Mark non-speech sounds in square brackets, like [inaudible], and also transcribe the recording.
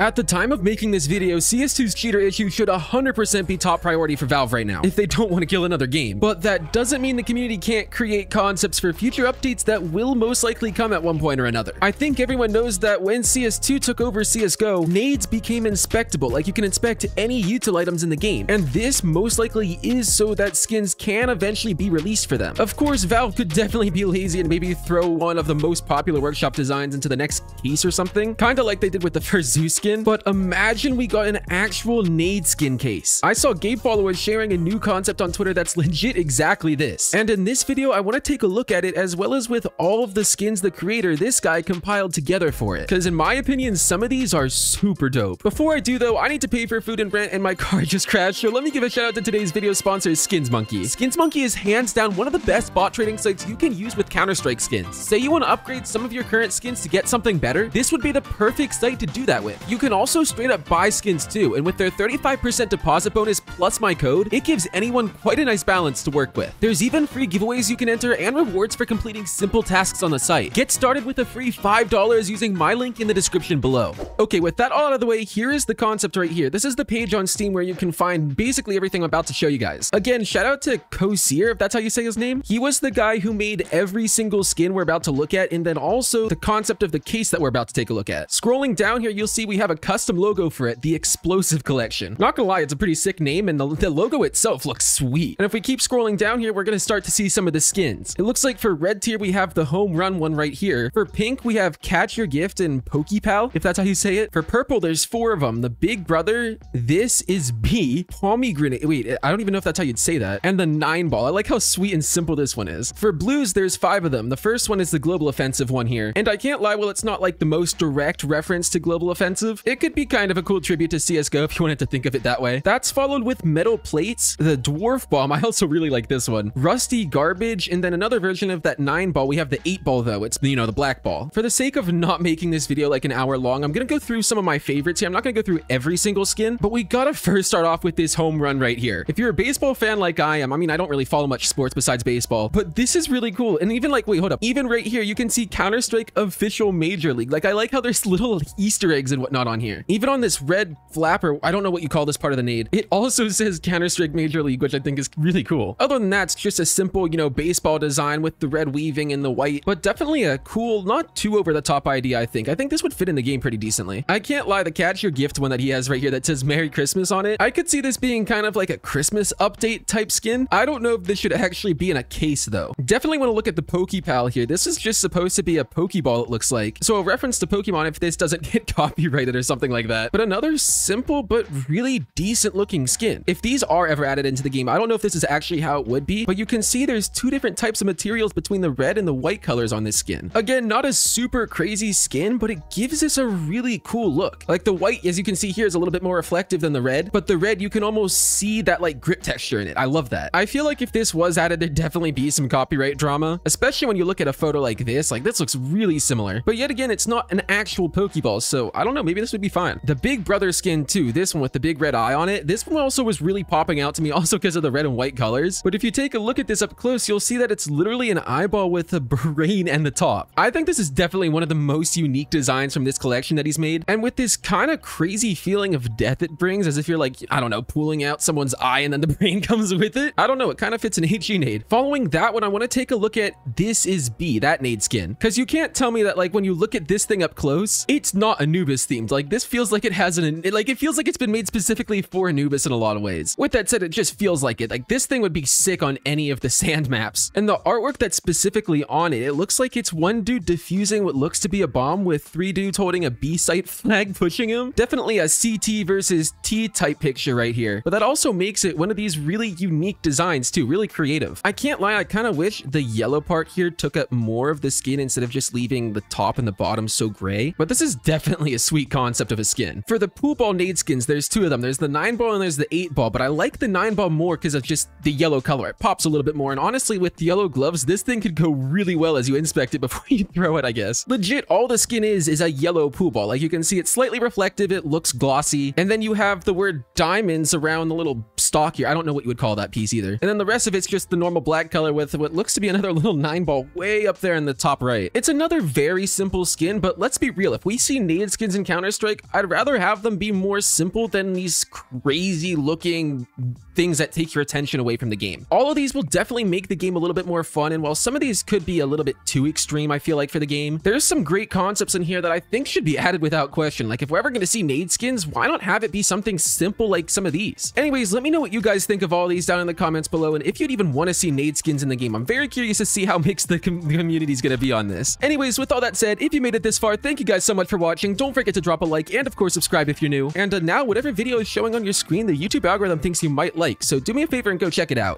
At the time of making this video, CS2's cheater issue should 100% be top priority for Valve right now, if they don't want to kill another game. But that doesn't mean the community can't create concepts for future updates that will most likely come at one point or another. I think everyone knows that when CS2 took over CSGO, nades became inspectable, like you can inspect any util items in the game, and this most likely is so that skins can eventually be released for them. Of course, Valve could definitely be lazy and maybe throw one of the most popular workshop designs into the next case or something, kinda like they did with the [laughs] first Zeus skin, but imagine we got an actual nade skin case. I saw Gabe followers sharing a new concept on Twitter that's legit exactly this. And in this video, I want to take a look at it as well as with all of the skins the creator, this guy compiled together for it. Because in my opinion, some of these are super dope. Before I do though, I need to pay for food and rent and my [laughs] car just crashed, so let me give a shout out to today's video sponsor, SkinsMonkey. Skins Monkey is hands down one of the best bot trading sites you can use with Counter-Strike skins. Say you want to upgrade some of your current skins to get something better, this would be the perfect site to do that with. You can also straight up buy skins too, and with their 35% deposit bonus plus my code, it gives anyone quite a nice balance to work with. There's even free giveaways you can enter and rewards for completing simple tasks on the site. Get started with a free $5 using my link in the description below. Okay, with that all out of the way, here is the concept right here. This is the page on Steam where you can find basically everything I'm about to show you guys. Again, shout out to Kosir, if that's how you say his name. He was the guy who made every single skin we're about to look at, and then also the concept of the case that we're about to take a look at. Scrolling down here, you'll see we have a custom logo for it, the Explosive Collection. Not gonna lie, it's a pretty sick name, and the, the logo itself looks sweet. And if we keep scrolling down here, we're gonna start to see some of the skins. It looks like for red tier, we have the home run one right here. For pink, we have Catch Your Gift and Pokepal, if that's how you say it. For purple, there's four of them. The Big Brother, This Is B, Pomegranate, wait, I don't even know if that's how you'd say that, and the Nine Ball. I like how sweet and simple this one is. For blues, there's five of them. The first one is the Global Offensive one here. And I can't lie, well, it's not like the most direct reference to Global Offensive. It could be kind of a cool tribute to CSGO if you wanted to think of it that way. That's followed with Metal Plates, the Dwarf Bomb. [laughs] I also really like this one. Rusty Garbage, and then another version of that nine ball. We have the eight ball though. It's, you know, the black ball. For the sake of not [laughs] making this video like an hour long, I'm gonna go through some of my favorites here. I'm not gonna go through every single skin, but we gotta [laughs] first start off with this home run right here. If you're a baseball fan like I am, I mean, I don't really follow much sports besides baseball, but this is really cool. And even like, wait, hold up. Even right here, you can see Counter-Strike official major league. Like I like how there's little Easter eggs and whatnot on here. Even on this red flapper, I don't know what you call this part of the nade. It also [laughs] says Counter-Strike Major League, which I think is really cool. Other than that, it's just a simple, you know, baseball design with the red weaving and the white, but definitely a cool, not too over the top idea, I think. I think this would fit in the game pretty decently. I can't lie, the Catch Your Gift one that he has right here that says Merry Christmas on it, I could see this being kind of like a Christmas update type skin. I don't know if this should actually be in a case though. Definitely want to look at the Pokepal here. This is just supposed to be a Pokeball, it looks like. So a reference to Pokemon if this doesn't [laughs] get copyrighted or something like that. But another simple but really decent looking skin. If these are ever added into the game, I don't know if this is actually how it would be, but you can see there's two different types of materials between the red and the white colors on this skin. Again, not a super crazy skin, but it gives us a really cool look. Like the white, as you can see here, is a little bit more reflective than the red, but the red, you can almost see that like grip texture in it. I love that. I feel like if this was added, there'd definitely be some copyright drama, especially when you look at a photo like this. Like this looks really similar, but yet again, it's not an actual Pokeball, so I don't know, maybe this would be fine. The Big Brother skin too, this one with the big red eye on it, this one also was really popping out to me [laughs] also because of the red and white colors. But if you take a look at this up close, you'll see that it's literally an eyeball with a [laughs] brain and the top. I think this is definitely one of the most unique designs from this collection that he's made. And with this kind of crazy feeling of death it brings, as if you're like, I don't know, pulling out someone's eye and then the [laughs] brain comes with it. I don't know, it kind of fits an HE nade. Following that one, I want to take a look at This Is B, that nade skin. Because you can't tell me that like when you look at this thing up close, it's not Anubis themed. Like this feels like it has an, it, like it feels like it's been made specifically for Anubis in a lot of ways. With that said, it just feels like it. Like this thing would be sick on any of the [laughs] sand maps. And the artwork that's specifically on it, it looks like it's one dude defusing what looks to be a bomb with three dudes holding a B site flag [laughs] pushing him. Definitely a CT versus T type picture right here. But that also makes it one of these really unique designs too, really creative. I can't lie, I kind of wish the yellow part here took up more of the skin instead of just leaving the top and the bottom so gray. But this is definitely a sweet of a skin. For the pool ball nade skins, there's two of them. There's the nine ball and there's the eight ball, but I like the nine ball more because of just the yellow color. It pops a little bit more. And honestly, with the yellow gloves, this thing could go really well as you inspect it [laughs] before you throw it, I guess. Legit, all the skin is is a yellow pool ball. Like you can see, it's slightly reflective. It looks glossy. And then you have the word diamonds around the little stockier. I don't know what you would call that piece either. And then the rest of it's just the normal black color with what looks to be [laughs] another little nine ball way up there in the top right. It's another very simple skin, but let's be real. If we see nade skins in Counter-Strike, I'd rather have them be more simple than these crazy looking things that take your attention away from the game. All of these will definitely make the game a little bit more fun, and while some of these could be a little bit too extreme, I feel like, for the game, there's some great concepts in here that I think should be [laughs] added without question. Like, if we're ever going to see nade skins, why not have it be something simple like some of these? Anyways, let me know what you guys think of all these down in the comments below, and if you'd even want to see nade skins in the game. I'm very curious to see how [laughs] mixed the, com community is going to be on this. Anyways, with all that said, if you made it this far, thank you guys so much for watching. Don't forget to drop a like, and of course, subscribe if you're new. And uh, now, whatever video is showing on your screen, the YouTube algorithm thinks you might like, so do me a favor and go check it out.